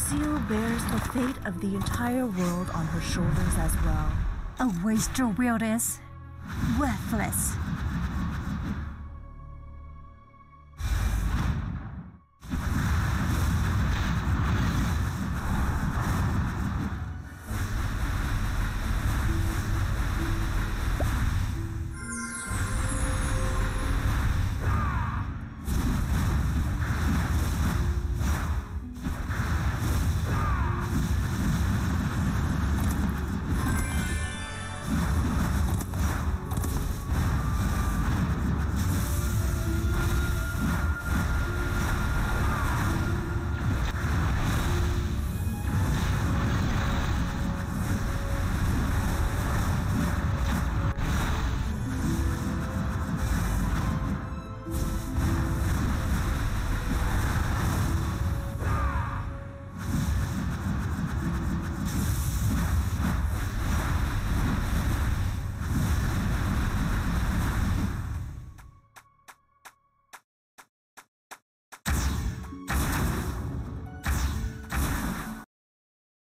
Lucille bears the fate of the entire world on her shoulders as well. A wastrel of is worthless.